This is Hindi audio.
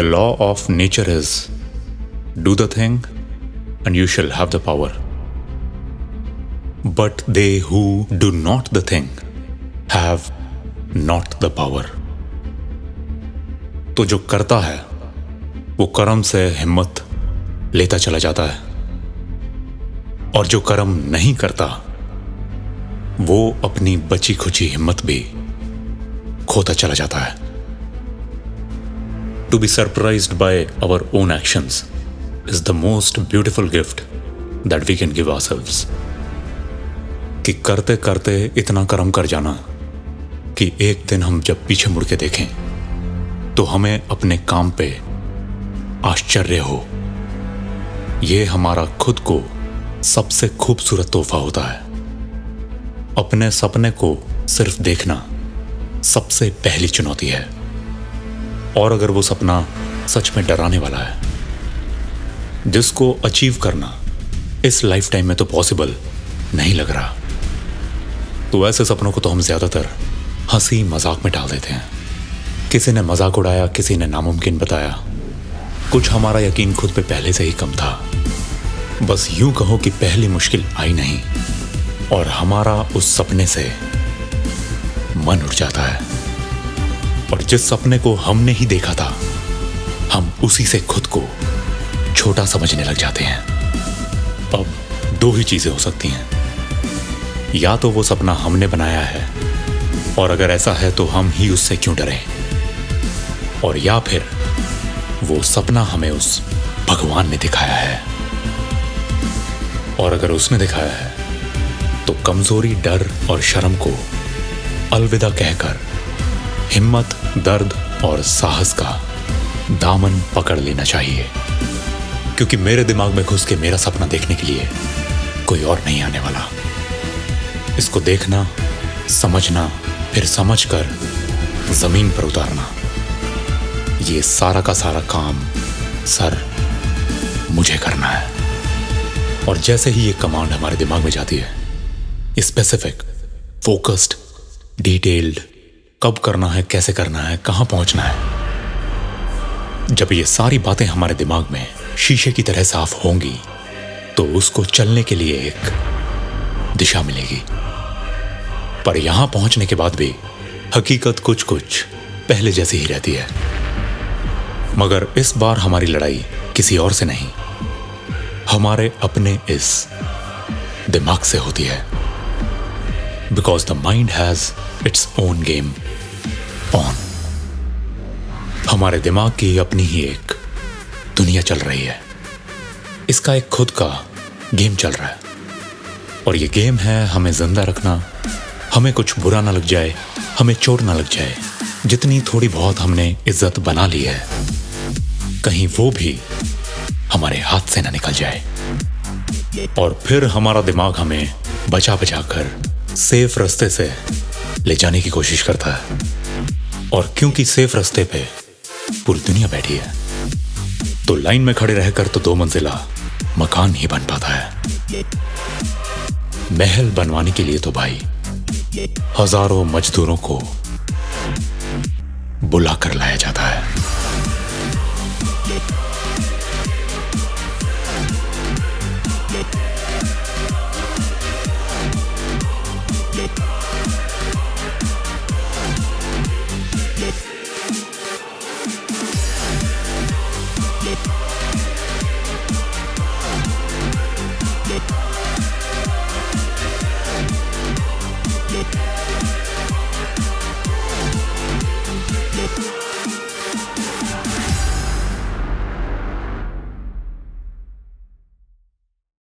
The law of nature is do the thing and you shall have the power. But they who do not the thing have not the power. तो जो करता है वो कर्म से हिम्मत लेता चला जाता है और जो कर्म नहीं करता वो अपनी बची खुची हिम्मत भी खोता चला जाता है to be surprised by our own actions is the most beautiful gift that we can give are कि करते करते इतना कर्म कर जाना कि एक दिन हम जब पीछे मुड़ के देखें तो हमें अपने काम पे आश्चर्य हो। यह हमारा खुद को सबसे खूबसूरत तोहफा होता है। अपने सपने को सिर्फ़ देखना सबसे पहली चुनौती है। और अगर वो सपना सच में डराने वाला है, जिसको अचीव करना इस लाइफ टाइम में तो पॉसिबल नहीं लग रहा तो ऐसे सपनों को तो हम ज़्यादातर हँसी मज़ाक में डाल देते हैं। किसी ने मज़ाक उड़ाया, किसी ने नामुमकिन बताया। कुछ हमारा यकीन खुद पे पहले से ही कम था। बस यूँ कहो कि पहली मुश्किल आई नहीं, और हमारा उस सपने से मन उठ जाता है। और जिस सपने को हमने ही देखा था, हम उसी से खुद को छोटा समझने लग जाते हैं। अब दो ही चीज़ें हो सकती हैं। या तो वो सपना हमने बनाया है, और अगर ऐसा है तो हम ही उससे क्यों डरें? और या फिर वो सपना हमें उस भगवान ने दिखाया है। और अगर उसने दिखाया है तो कमज़ोरी, डर और शर्म को अलविदा कहकर हिम्मत दर्द और साहस का दामन पकड़ लेना चाहिए। क्योंकि मेरे दिमाग में घुस के मेरा सपना देखने के लिए कोई और नहीं आने वाला। इसको देखना, समझना, फिर समझकर ज़मीन पर उतारना। ये सारा का सारा काम सर मुझे करना है। और जैसे ही ये कमांड हमारे दिमाग में जाती है स्पेसिफिक फोकस्ड डिटेल्ड कब करना है, कैसे करना है, कहाँ पहुँचना है। जब ये सारी बातें हमारे दिमाग में शीशे की तरह साफ़ होंगी तो उसको चलने के लिए एक दिशा मिलेगी। पर यहाँ पहुँचने के बाद भी हकीकत कुछ कुछ पहले जैसी ही रहती है। मगर इस बार हमारी लड़ाई किसी और से नहीं, हमारे अपने इस दिमाग से होती है। Because the mind has its own game on हमारे दिमाग की अपनी ही एक दुनिया चल रही है। इसका एक खुद का गेम चल रहा है। और ये गेम है, हमें ज़िंदा रखना, हमें कुछ बुरा ना लग जाए, हमें चोट ना लग जाए। जितनी थोड़ी बहुत हमने इज़्ज़त बना ली है, कहीं वो भी हमारे हाथ से ना निकल जाए। और फिर हमारा दिमाग हमें बचा बचा कर, सेफ़ रास्ते से ले जाने की कोशिश करता है। और क्योंकि सेफ़ रास्ते पे पूरी दुनिया बैठी है तो लाइन में खड़े रहकर तो दो मंजिला मकान ही बन पाता है। महल बनवाने के लिए तो भाई, हज़ारों मजदूरों को बुलाकर लाया जाता है।